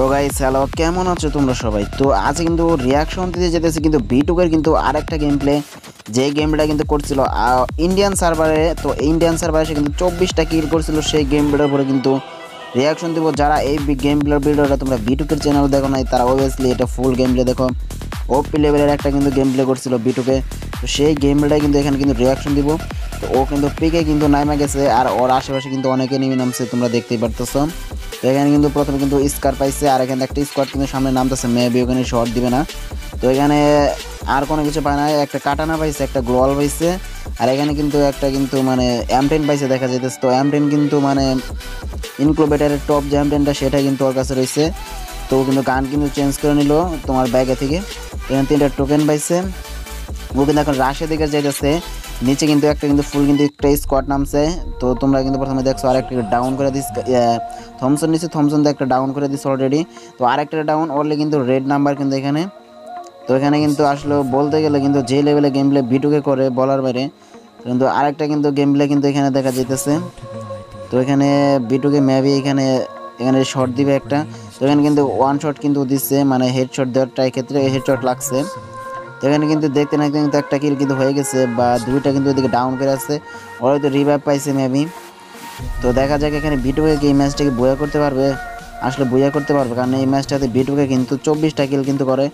তো guys hello কেমন আছো তোমরা সবাই? তো আজ কিন্তু রিয়াকশন দিতে যেতেছে কিন্তু বিটুকের কিন্তু আরেকটা গেম প্লে যে গেমটা কিন্তু করছিল ইন্ডিয়ান সার্ভারে তো ইন্ডিয়ান সার্ভারে সে কিন্তু চব্বিশটা কিল করছিল, সেই গেম প্লের উপরে কিন্তু রিয়াকশন দিব। যারা এই গেম প্লের ভিডিওটা তোমরা বিটুকের চ্যানেল দেখো নাই, তারা অবভিয়াসলি এটা ফুল গেম প্লে দেখো ওপি লেভেলের একটা কিন্তু গেম প্লে করছিল বিটুকে তো সেই গেম প্লেটাই কিন্তু এখানে কিন্তু রিয়াকশন দিব। তো ও কিন্তু পিকে কিন্তু নাইমা গেছে, আর ওর আশেপাশে কিন্তু অনেকে নেমে নামছে, তোমরা দেখতেই পারতেছো। এখানে কিন্তু প্রথমে কিন্তু স্কার পাইছে, আর এখানে একটা স্কোয়াড কিন্তু সামনে নামতেছে মেবি ওখানে শর্ট দিবে না। তো এখানে আর কোনো কিছু পায় না, একটা কাটানা পাইছে, একটা গ্লোয়াল পাইছে, আর এখানে কিন্তু একটা কিন্তু মানে অ্যামটেন পাইছে, দেখা যাইতেছে। তো অ্যামটেন কিন্তু মানে ইনক্লোবেটারের টপ যে অ্যামটেনটা সেটা কিন্তু ওর কাছে রয়েছে তো কিন্তু গান কিন্তু চেঞ্জ করে নিল তোমার ব্যাগে থেকে। এখানে তিনটা টোকেন পাইছে। ও কিন্তু এখন রাশে দিকে যাইতেছে। নিচে কিন্তু একটা কিন্তু ফুল কিন্তু একটা স্কোয়াড নামছে। তো তোমরা কিন্তু প্রথমে দেখছ আরেকটা ডাউন করে দিস থমসন নিচে থমসন একটা ডাউন করে দিস অলরেডি তো আরেকটা ডাউন অলরেডি কিন্তু রেড নাম্বার কিন্তু এখানে। তো এখানে কিন্তু আসলে বলতে গেলে কিন্তু যে লেভেলে গেম প্লে বিটুকে করে বলার বাইরে, কিন্তু আরেকটা কিন্তু গেম প্লে কিন্তু এখানে দেখা যেতেছে তো এখানে বিটুকে ম্যাবি এখানে এখানে শট দিবে একটা। তো এখানে কিন্তু ওয়ান শট কিন্তু দিচ্ছে মানে হেড শট দেওয়ার ট্রাই ক্ষেত্রে হেড শট লাগছে। এখানে কিন্তু দেখতে না কিন্তু একটা কিল কিন্তু হয়ে গেছে বা দুইটা কিন্তু ওইদিকে ডাউন করে আসছে। ওরা হয়তো রিভাইভ পাইছে মেবি তো দেখা যাক এখানে বিটুকে কি এই ম্যাচটাকে বয়া করতে পারবে? আসলে বইয়া করতে পারবে কারণ এই ম্যাচটাতে বিটুকে কিন্তু চব্বিশটা কিল কিন্তু করে।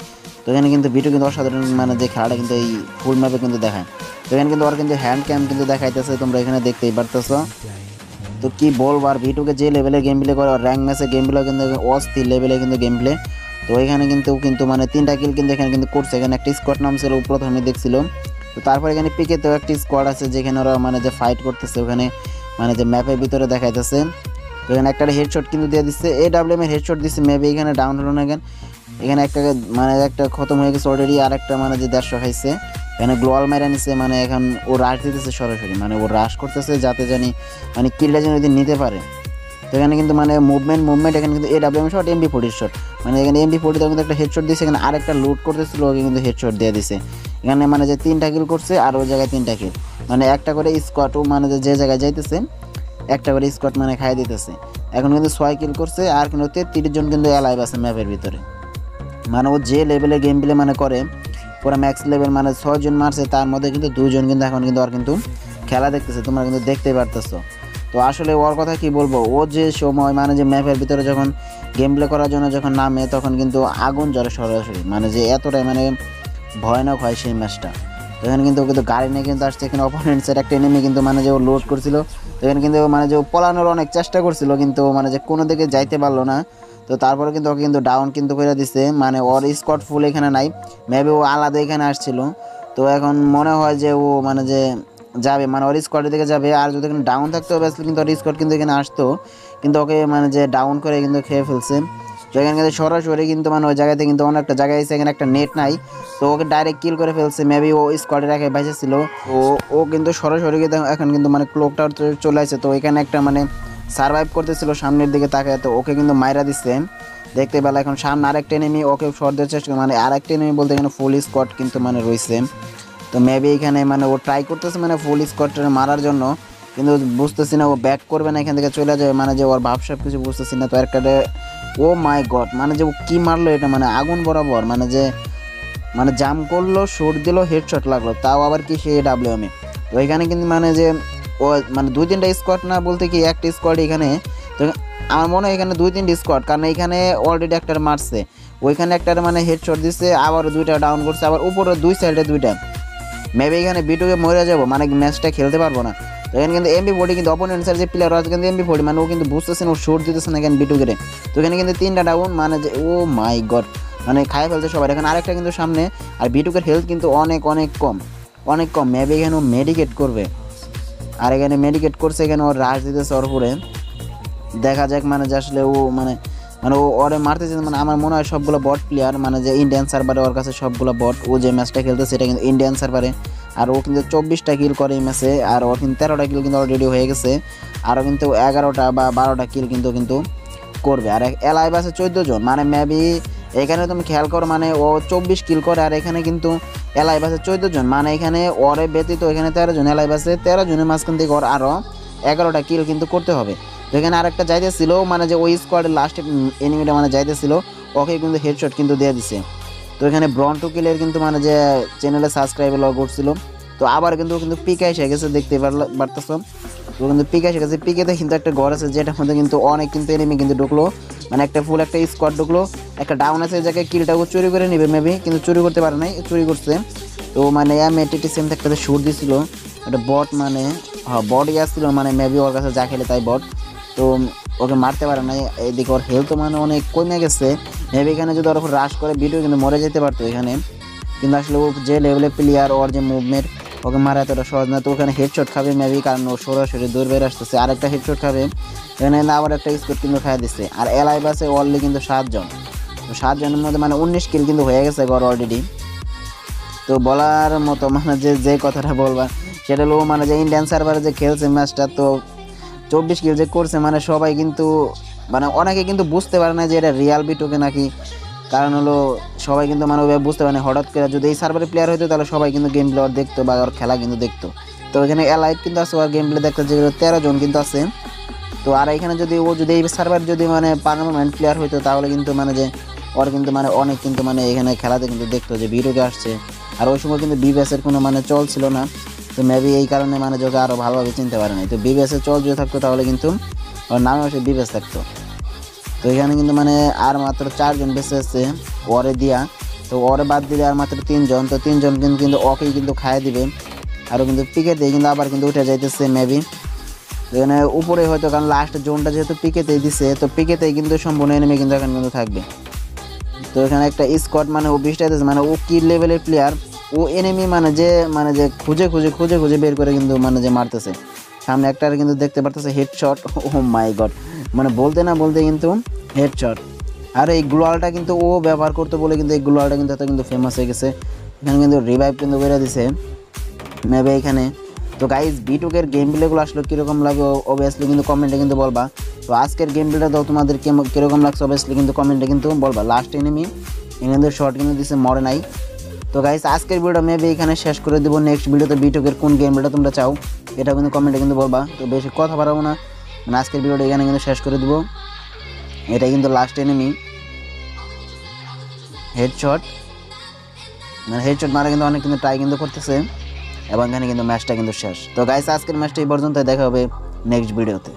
তো এখানে কিন্তু বিটু কিন্তু অসাধারণ মানে যে খেলাটা কিন্তু এই ফুল ম্যাপে কিন্তু দেখায়। তো এখানে কিন্তু ওরা কিন্তু হ্যান্ড ক্যাম কিন্তু দেখাইতেছে, তোমরা এখানে দেখতেই পারতেছো। তো কি বলব আর ভিটুকে যে লেভেলে গেম প্লে করে র্যাঙ্ক ম্যাচে গেম প্লে কিন্তু অস্থির লেভেলে কিন্তু গেম প্লে তো এখানে কিন্তু কিন্তু মানে তিনটা কিল কিন্তু এখানে কিন্তু করছে। এখানে একটা স্কোয়াড নাম ছিল, প্রথমে দেখছিল তো তারপর এখানে পিকেতেও একটি স্কোয়াড আছে, যেখানে ওরা মানে যে ফাইট করতেছে, ওখানে মানে যে ম্যাপের ভিতরে দেখাইতেছে। তো এখানে একটা হেডশট কিন্তু দিয়ে দিচ্ছে। এ ডাব্লিউ এর হেডশট দিচ্ছে মেবি এখানে ডাউন হলো না এখানে এখানে একটা মানে একটা খতম হয়ে গেছে অলরেডি আর একটা মানে যে দেড়শো খাইছে। এখানে গ্লোয়াল মেরা নিছে মানে এখন ও রাশ দিতেছে সরাসরি। মানে ও রাশ করতেছে যাতে জানি মানে কিলটা যেন নিতে পারে। এখানে কিন্তু মানে মুভমেন্ট মুভমেন্ট এখানে কিন্তু A W M shot MP ফোর্টির shot মানে এখানে এমবি ফোর্টি কিন্তু একটা হেডশট দিয়েছে এখানে আরেকটা লুট করতেছিল, ওকে কিন্তু হেডশট দিয়ে দিছে। এখানে মানে যে তিনটা কিল করছে আর ওই জায়গায় তিনটা কিল মানে একটা করে স্কোয়াটও মানে যে জায়গায় যাইতেছে, একটা করে স্কোয়াট মানে খাই দিতেছে। এখন কিন্তু ছয় কিল করছে আর কিন্তু তেত্রিশ জন কিন্তু অ্যালাইভ আছে ম্যাপের ভিতরে। মানে ও যে লেভেলে গেম প্লে মানে করে, পুরো ম্যাক্স লেভেল মানে ছয়জন মারছে, তার মধ্যে কিন্তু দুজন কিন্তু এখন কিন্তু আর কিন্তু খেলা দেখতেছে, তোমরা কিন্তু দেখতেই পারতেছো। তো আসলে ওর কথা কি বলব? ও যে সময় মানে যে ম্যাপের ভিতরে যখন গেম প্লে করার জন্য যখন নামে, তখন কিন্তু আগুন জ্বরে সরাসরি। মানে যে এতটাই মানে ভয়ানক হয় সেই ম্যাচটা তো এখানে কিন্তু কিন্তু গাড়ি নিয়ে কিন্তু আসছে। এখানে অপোনেন্টসের একটা এনিমি কিন্তু মানে যে ও লোড করছিল। তো এখানে কিন্তু মানে যে ও পলানোর অনেক চেষ্টা করছিল, কিন্তু মানে যে কোনো দিকে যাইতে পারল না। তো তারপরে কিন্তু ওকে কিন্তু ডাউন কিন্তু করে দিছে। মানে ওর স্কট ফুল এখানে নাই। মেবি ও আলাদা এখানে আসছিল। তো এখন মনে হয় যে ও মানে যে যাবে মানে ওর স্কোয়াডের দিকে যাবে। আর যদি এখানে ডাউন থাকতো অবভিয়াসলি কিন্তু ওর স্কোয়াড কিন্তু এখানে আসতো। কিন্তু ওকে মানে যে ডাউন করে কিন্তু খেয়ে ফেলছে। তো এখানে কিন্তু সরাসরি কিন্তু মানে ওই জায়গাতে কিন্তু অনেকটা জায়গায় এসে এখানে একটা নেট নাই। তো ওকে ডাইরেক্ট কিল করে ফেলছে মেবি ও স্কোয়াডের আগে বেঁচে ছিল। ও ও কিন্তু সরাসরি কিন্তু এখন কিন্তু মানে ক্লোকটা চলে আসছে তো এখানে একটা মানে সার্ভাইভ করতেছিল সামনের দিকে তাকায় তো ওকে কিন্তু মাইরা দিচ্ছে দেখতে পেলে এখন সামনে আরেকটা এনিমি ওকে শর্ট দেওয়ার চেষ্টা মানে আরেকটা এনিমি বলতে এখানে ফুল স্কোয়াড কিন্তু মানে রয়েছে। তো মেবি এখানে মানে ও ট্রাই করতেছে মানে ফুল স্কোয়াডটা মারার জন্য, কিন্তু বুঝতেছি না, ও ব্যাক করবে না, এখান থেকে চলে যাবে মানে যে ওর ভাবসাব কিছু বুঝতেছি না, তো একটা ও মাই গড মানে যে ও কী মারলো এটা মানে আগুন বরাবর মানে যে মানে জাম করল শোট দিল হেডশট লাগল, তাও আবার কি সে ডাব্লিউ এমে তো এখানে কিন্তু মানে যে ও মানে দুই তিনটা স্কোয়াড না বলতে কি একটা স্কোয়াড এখানে, তো আমার মনে হয় এখানে দুই তিনটা স্কোয়াড কারণ এখানে অলরেডি একটা মারছে, ওইখানে একটা মানে হেডশট দিচ্ছে আবার দুইটা ডাউন করছে, আবার উপরে দুই সাইডে দুইটা। মেবি এখানে বিটুকে মরে যাব মানে ম্যাচটা খেলতে পারব না। তো এখানে কিন্তু এমবি ফোর্টি কিন্তু অপোনেন্টসের যে প্লেয়ার আছে, কিন্তু এমবি ফোর্টি মানে ও কিন্তু বুঝতেছে না, ও শোট দিতেছে না এখানে বিটুকে তো এখানে কিন্তু তিনটা ডাউন মানে যে ও মাই গড মানে খায় ফেলছে সবাই। এখানে আরেকটা কিন্তু সামনে, আর বিটুকের হেলথ কিন্তু অনেক অনেক কম অনেক কম। মেবি এখানে ও মেডিকেট করবে। আর এখানে মেডিকেট করছে, এখানে ওর রাশ দিতেছে ওর উপরে। দেখা যাক মানে যে আসলে ও মানে মানে ওরে মারতেছে মানে আমার মনে হয় সবগুলো বট প্লেয়ার মানে যে ইন্ডিয়ান সার্ভারে ওর কাছে সবগুলো বট ও যে ম্যাচটা খেলতে সেটা কিন্তু ইন্ডিয়ান সার্ভারে আর ও কিন্তু চব্বিশটা কিল করে এই ম্যাচে আর ও কিন্তু তেরোটা কিল কিন্তু অলরেডি হয়ে গেছে। আরও কিন্তু এগারোটা বা বারোটা কিল কিন্তু কিন্তু করবে। আর এলাইভ আছে চোদ্দ জন মানে মেবি এখানে তুমি খেয়াল করো মানে ও চব্বিশ কিল করে, আর এখানে কিন্তু এলাইভ আছে চোদ্দ জন। মানে এখানে ওরে ব্যতীত এখানে তেরো জন এলাইভ আছে তেরো জনের মাঝখান থেকে ওর আরও এগারোটা কিল কিন্তু করতে হবে। তো এখানে আরেকটা যাইতেছিল মানে যে ওই স্কোয়াডের লাস্ট এনিমিটা মানে যাইতেছিল, ওকে কিন্তু হেডশট কিন্তু দিয়ে দিছে। তো এখানে ব্রন্টো কিলের কিন্তু মানে যে চ্যানেলে সাবস্ক্রাইবে লগ উঠছিল। তো আবার কিন্তু কিন্তু পিকে এসে গেছে, দেখতে পারতেছো? তো কিন্তু পিকে এসে গেছে। পিকেতে কিন্তু একটা ঘর আছে, যেটার মধ্যে কিন্তু অনেক কিন্তু এনিমি কিন্তু ঢুকলো। মানে একটা ফুল একটা স্কোয়াড ঢুকলো। একটা ডাউন আছে জায়গায় কিলটাকে চুরি করে নিবে মেবি কিন্তু চুরি করতে পারে নাই, চুরি করছে। তো মানে এম এটিটি সেম একটাতে শুট দিছিল। একটা বট মানে হ্যাঁ বট আসছিল মানে মেবি ওর কাছে যা খেলে তাই বট তো ওকে মারতে পারে না এদিকে ওর হেলথ মানে অনেক কমে গেছে। মেবি এখানে যদি ওর রাশ করে ভিডিও কিন্তু মরে যেতে পারতো এখানে। কিন্তু আসলে ও যে লেভেলের প্লেয়ার ওর যে মুভমেন্ট ওকে মারা এতটা সহজ না। তো ওখানে হেডশট খাবে মেবি কারণ ও সরাসরি দূর বের আসতেছে। আরেকটা হেডশট খাবে। এখানে আবার একটা স্কোর কিন্তু খাই দিচ্ছে আর এলাই বাসে অলরেডি কিন্তু সাতজন। তো সাতজনের মধ্যে মানে উনিশ কিল কিন্তু হয়ে গেছে গড় অলরেডি তো বলার মতো মানে যে যে কথাটা বলবা, সেটা হলো মানে যে ইন্ডিয়ান সার্ভারে যে খেলছে ম্যাচটা তো চব্বিশ কিল যে করছে মানে সবাই কিন্তু মানে অনেকে কিন্তু বুঝতে পারে না যে এটা রিয়াল বিটোকে নাকি। কারণ হলো, সবাই কিন্তু মানে ওইভাবে বুঝতে পারে না। হঠাৎ করে যদি এই সার্ভারে প্লেয়ার হতো তাহলে সবাই কিন্তু গেম প্লেয়ার দেখতো বা ওর খেলা কিন্তু দেখতো। তো এখানে এলাইভ কিন্তু আছে, ওর গেম প্লে দেখতে যেগুলো তেরো জন কিন্তু আছে। তো আর এখানে যদি ও যদি এই সার্ভার যদি মানে পারমানেন্ট প্লেয়ার হইতো, তাহলে কিন্তু মানে যে ওর কিন্তু মানে অনেক কিন্তু মানে এখানে খেলাতে কিন্তু দেখতো যে ভিডিওকে আসছে। আর ওই সময় কিন্তু বিবিএসের কোনো মানে চল ছিল না। তো মেবি এই কারণে মানে যোগে আরও ভালোভাবে চিনতে পারে নাই। তো বিবেসে চল যদি থাকতো তাহলে কিন্তু ওর নামে সে বিবিএস থাকতো। তো এখানে কিন্তু মানে আর মাত্র চারজন বেঁচে আছে ওরে দিয়া। তো ওরে বাদ দিলে আর মাত্র তিনজন। তো তিনজন কিন্তু কিন্তু ওকেই কিন্তু খাইয়ে দিবে। আরও কিন্তু পিকে দিয়ে কিন্তু আবার কিন্তু উঠে যাইতেছে মেবি এখানে উপরে হয়তো কারণ লাস্ট জোনটা যেহেতু পিকেতেই দিছে, তো পিকেতেই কিন্তু সম্পূর্ণ এনিমি কিন্তু এখানে কিন্তু থাকবে। তো এখানে একটা স্কোয়াড মানে ও বিশটা মানে ও কি লেভেলের প্লেয়ার ও এনিমি মানে যে মানে যে খুঁজে খুঁজে খুঁজে খুঁজে বের করে কিন্তু মানে যে মারতেছে। সামনে একটা কিন্তু দেখতে পারতেছে হেডশট ও মাই গড মানে বলতে না বলতে কিন্তু হেডশট আর এই গ্লোয়ালটা কিন্তু ও ব্যবহার করতে বলে কিন্তু এই গ্লোয়ালটা কিন্তু এত কিন্তু ফেমাস হয়ে গেছে। এখানে কিন্তু রিভাইভ কিন্তু বেড়ে দিছে। মেবে এখানে। তো গাইজ বিটুকের গেম প্লেগুলো আসলে কীরকম লাগে? অবভিয়াসলি কিন্তু কমেন্টে কিন্তু বলবা। তো আজকের গেম প্লেটা তো তোমাদের কেম- কীরকম লাগছে? অবভিয়াসলি কিন্তু কমেন্টে কিন্তু বলবা। লাস্ট এনিমি এখানে শর্ট কিন্তু দিছে মরে নাই। তো গাইস আজকের ভিডিওটা মেবি এখানে শেষ করে দেবো। নেক্সট ভিডিওতে বিটুকের কোন গেম প্লেটা তোমরা চাও, এটা কিন্তু কমেন্টে কিন্তু বলবা। তো বেশি কথা বাড়াবো না। মানে আজকের ভিডিওটা এখানে কিন্তু শেষ করে দেবো। এটা কিন্তু লাস্ট এনিমি হেডশট মানে হেডশট মারা কিন্তু অনেক কিন্তু ট্রাই কিন্তু করতেছে। এবং এখানে কিন্তু ম্যাচটা কিন্তু শেষ। তো গাইস আজকের ম্যাচটা এই পর্যন্ত দেখা হবে নেক্সট ভিডিওতে